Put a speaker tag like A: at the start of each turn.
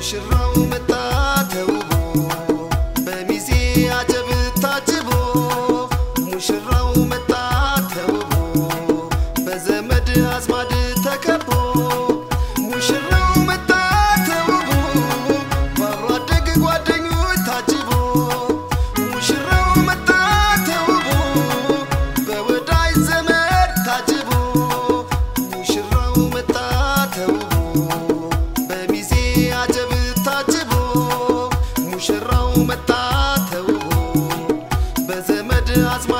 A: شراو متاتو That's my.